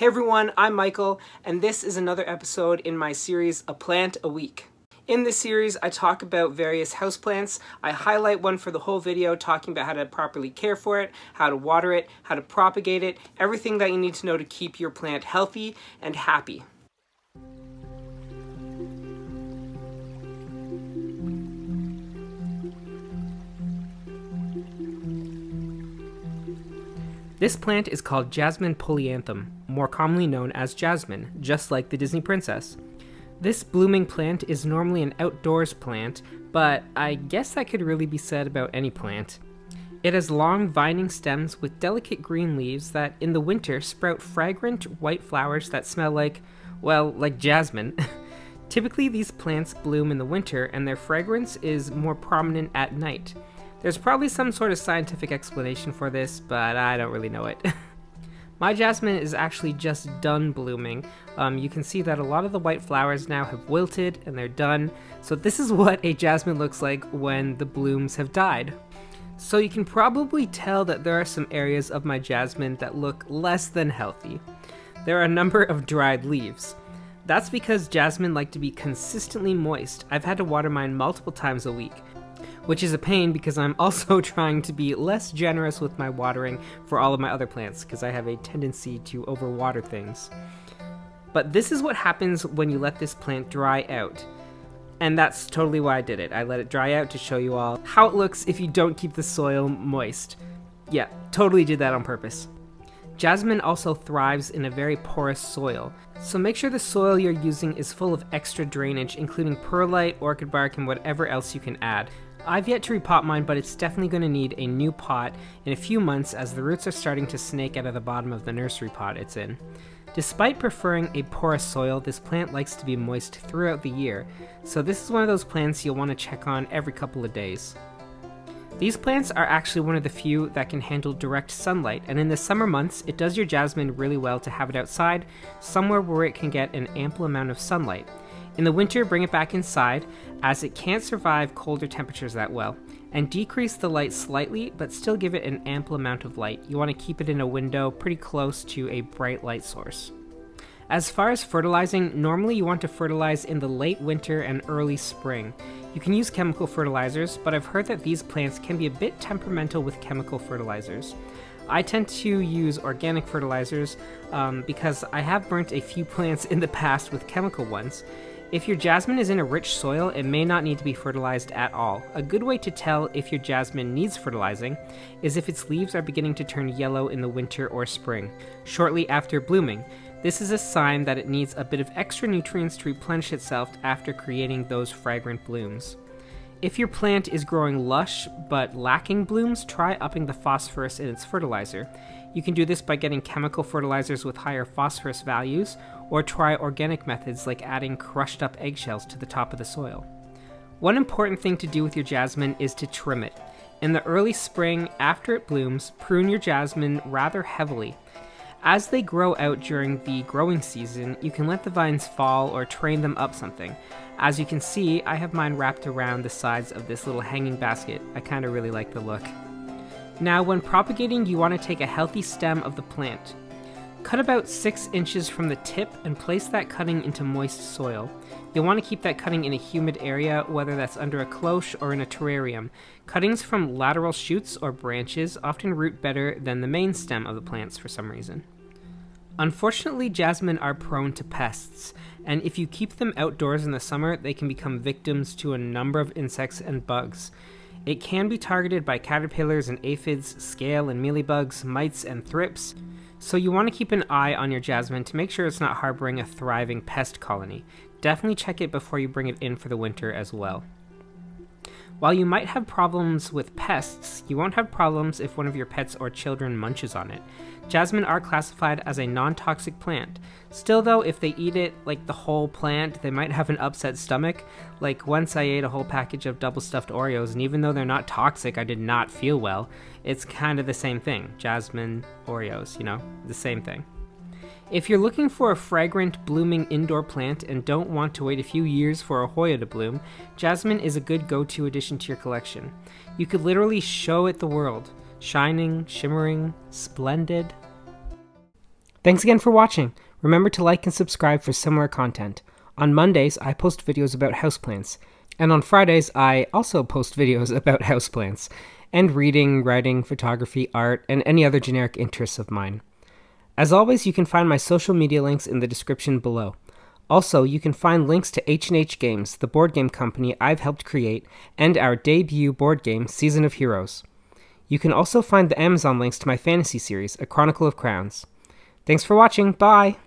Hey everyone, I'm Michael, and this is another episode in my series, A Plant a Week. In this series, I talk about various houseplants. I highlight one for the whole video, talking about how to properly care for it, how to water it, how to propagate it, everything that you need to know to keep your plant healthy and happy. This plant is called Jasmine polyanthum, more commonly known as jasmine, just like the Disney princess. This blooming plant is normally an outdoors plant, but I guess that could really be said about any plant. It has long vining stems with delicate green leaves that in the winter sprout fragrant white flowers that smell like, well, like jasmine. Typically, these plants bloom in the winter and their fragrance is more prominent at night. There's probably some sort of scientific explanation for this, but I don't really know it. My jasmine is actually just done blooming. Um, you can see that a lot of the white flowers now have wilted and they're done. So this is what a jasmine looks like when the blooms have died. So you can probably tell that there are some areas of my jasmine that look less than healthy. There are a number of dried leaves. That's because jasmine like to be consistently moist. I've had to water mine multiple times a week which is a pain because I'm also trying to be less generous with my watering for all of my other plants because I have a tendency to overwater things. But this is what happens when you let this plant dry out. And that's totally why I did it. I let it dry out to show you all how it looks if you don't keep the soil moist. Yeah, totally did that on purpose. Jasmine also thrives in a very porous soil, so make sure the soil you're using is full of extra drainage, including perlite, orchid bark, and whatever else you can add. I've yet to repot mine, but it's definitely going to need a new pot in a few months as the roots are starting to snake out of the bottom of the nursery pot it's in. Despite preferring a porous soil, this plant likes to be moist throughout the year, so this is one of those plants you'll want to check on every couple of days. These plants are actually one of the few that can handle direct sunlight, and in the summer months, it does your jasmine really well to have it outside, somewhere where it can get an ample amount of sunlight. In the winter, bring it back inside, as it can't survive colder temperatures that well, and decrease the light slightly, but still give it an ample amount of light. You want to keep it in a window pretty close to a bright light source. As far as fertilizing, normally you want to fertilize in the late winter and early spring. You can use chemical fertilizers, but I've heard that these plants can be a bit temperamental with chemical fertilizers. I tend to use organic fertilizers um, because I have burnt a few plants in the past with chemical ones, if your jasmine is in a rich soil, it may not need to be fertilized at all. A good way to tell if your jasmine needs fertilizing is if its leaves are beginning to turn yellow in the winter or spring, shortly after blooming. This is a sign that it needs a bit of extra nutrients to replenish itself after creating those fragrant blooms. If your plant is growing lush but lacking blooms, try upping the phosphorus in its fertilizer. You can do this by getting chemical fertilizers with higher phosphorus values, or try organic methods like adding crushed up eggshells to the top of the soil. One important thing to do with your jasmine is to trim it. In the early spring, after it blooms, prune your jasmine rather heavily. As they grow out during the growing season, you can let the vines fall or train them up something. As you can see, I have mine wrapped around the sides of this little hanging basket. I kind of really like the look. Now, when propagating, you want to take a healthy stem of the plant. Cut about 6 inches from the tip and place that cutting into moist soil. You'll want to keep that cutting in a humid area, whether that's under a cloche or in a terrarium. Cuttings from lateral shoots or branches often root better than the main stem of the plants for some reason. Unfortunately, jasmine are prone to pests, and if you keep them outdoors in the summer, they can become victims to a number of insects and bugs. It can be targeted by caterpillars and aphids, scale and mealybugs, mites and thrips, so you want to keep an eye on your jasmine to make sure it's not harboring a thriving pest colony. Definitely check it before you bring it in for the winter as well. While you might have problems with pests, you won't have problems if one of your pets or children munches on it. Jasmine are classified as a non-toxic plant. Still though, if they eat it like the whole plant, they might have an upset stomach. Like once I ate a whole package of double stuffed Oreos, and even though they're not toxic, I did not feel well. It's kind of the same thing. Jasmine, Oreos, you know, the same thing. If you're looking for a fragrant, blooming indoor plant and don't want to wait a few years for a Hoya to bloom, jasmine is a good go to addition to your collection. You could literally show it the world shining, shimmering, splendid. Thanks again for watching. Remember to like and subscribe for similar content. On Mondays, I post videos about houseplants, and on Fridays, I also post videos about houseplants, and reading, writing, photography, art, and any other generic interests of mine. As always, you can find my social media links in the description below. Also, you can find links to H&H Games, the board game company I've helped create, and our debut board game, Season of Heroes. You can also find the Amazon links to my fantasy series, A Chronicle of Crowns. Thanks for watching, bye!